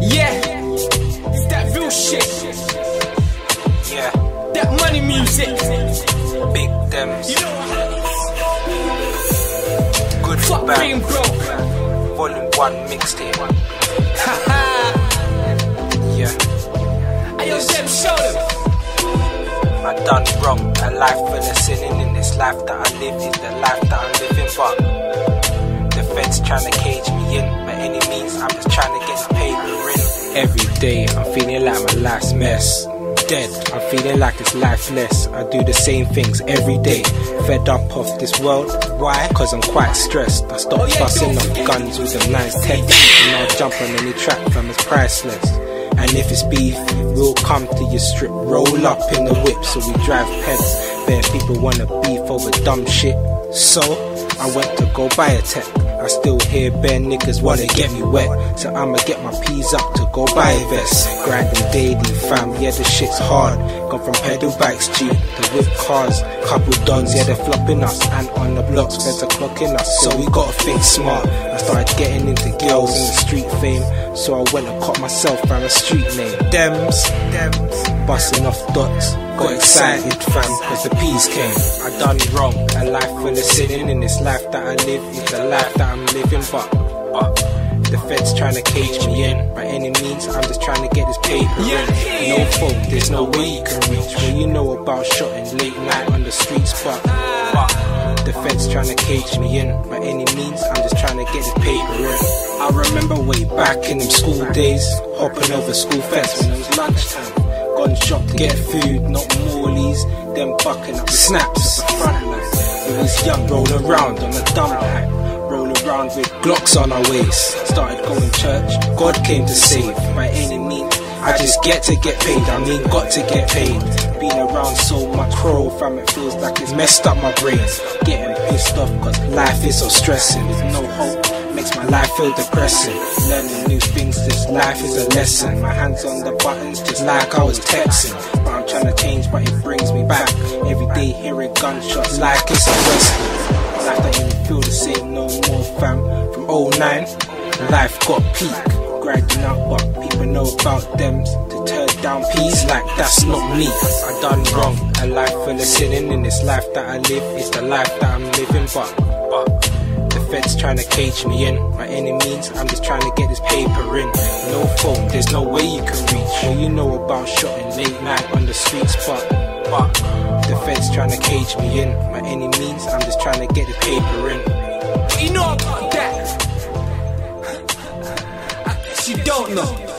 Yeah, it's that real shit. Yeah, That money music. Big Demz. You know Good Fuck bad. being broke. Volume 1 mixtape. Yeah, Ayo, them show them. I done wrong. A life full of sinning in this life that I live is the life that I'm living. But the feds trying to cage me in. By any means, I'm just trying to get the paper in. Every day, I'm feeling like my life's mess. Dead, I'm feeling like it's lifeless. I do the same things every day. Fed up of this world. Why? Cause I'm quite stressed. I stop Oh, yeah, busting off guns with them nice tech. And I'll jump on any track from it's priceless. And if it's beef, we'll come to your strip. Roll up in the whip so we drive pets. Bare people wanna beef over dumb shit. So I went to go buy a tech. I still hear bare niggas wanna get me wet. So I'ma get my peas up to go buy a vest. Grinding daily, fam, yeah, the shit's hard. Gone from pedal bikes G to whip cars. Couple dons, yeah, they're flopping us. And on the blocks, feds are clocking us. So we gotta think smart. I started getting into girls in the street fame. So I went and caught myself from a street name. Demz, Demz, busting off dots. Got excited, fam, cause the peas came. I done wrong. A life full of sinning in this life that I live is the life that I'm living, but, but the feds trying to cage me in. By any means, I'm just trying to get this paper in. No phone, there's no way you can reach. Well, you know about shotting late night on the streets, but, but the feds trying to cage me in. By any means, I'm just trying to get this paper in. I remember way back in them school days, hopping over school fence when it was lunchtime. Gone shop to get food, not Morley's, then bucking up the snaps the. We was young, rolling around on a dumb pack, rolling around with Glocks on our waist. Started going church, God came to save. By any means, I just get to get paid. I mean, got to get paid. Been around so much crow, fam, it feels like it's messed up my brain. Getting pissed off cause life is so stressing. There's no hope makes my life feel depressing. Learning new things, this life is a lesson. My hands on the buttons, just like I was texting. But I'm trying to change, but it brings me back. Every day hearing gunshots, like it's a western. Life don't even feel the same no more, fam. From 09, life got peak. Grinding out, but people know about them. To turn down peas, like that's not me. I done wrong. A life full of sinning in this life that I live is the life that I'm living, but, but the feds trying to cage me in. By any means, I'm just trying to get this paper in. No phone, there's no way you can reach. Well, you know about shotting late night on the streets, but, but the feds trying to cage me in. By any means, I'm just trying to get this paper in. You know about that. I guess you don't know.